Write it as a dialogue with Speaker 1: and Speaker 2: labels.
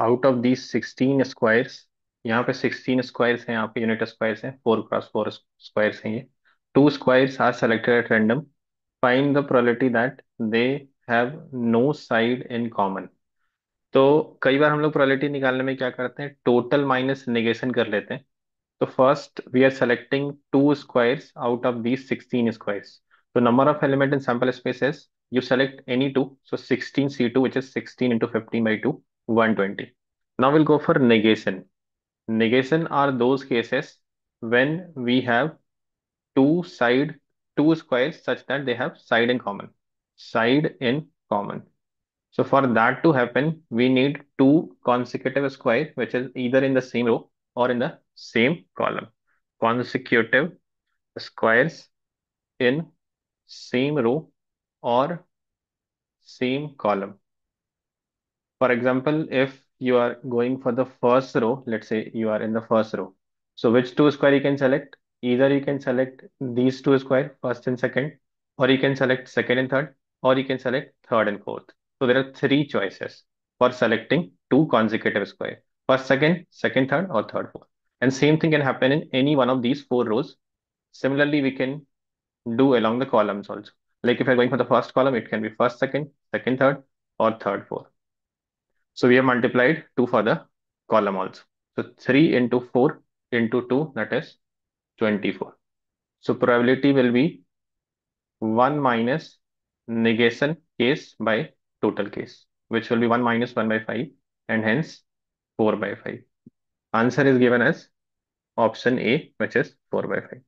Speaker 1: Out of the sixteen squares यहाँ पे sixteen squares हैं आपके यूनिट स्क्वायर्स हैं फोर क्रॉस फोर स्क्वायर्स हैं ये। Two squares are selected at random find the probability that they have no side in common तो कई बार हम लोग प्रोबेबिलिटी निकालने में क्या करते हैं? टोटल माइनस निगेशन कर लेते हैं। तो first we are selecting two squares out of these 16 squares. So number of element in sample space is you select any two. So 16C2 which is 16 into 15 by 2, 120. Now we'll go for negation. Negation are those cases when we have two side, two squares such that they have side in common. Side in common. So for that to happen, we need two consecutive square which is either in the same row or in the same column. Consecutive squares in same row or same column. For example, if you are going for the first row, let's say you are in the first row. So which two square you can select? Either you can select these two square, first and second, or you can select second and third, or you can select third and fourth. So there are three choices for selecting two consecutive square. First, second, second, third, or third, fourth. And same thing can happen in any one of these four rows. Similarly, we can do along the columns also. Like if you're going for the first column, it can be first, second, second, third, or third, fourth. So we have multiplied 2 for the column also. So 3 into 4 into 2, that is 24. So probability will be 1 minus negation case by total case, which will be 1 minus 1 by 5 and hence 4 by 5. Answer is given as option A, which is 4 by 5.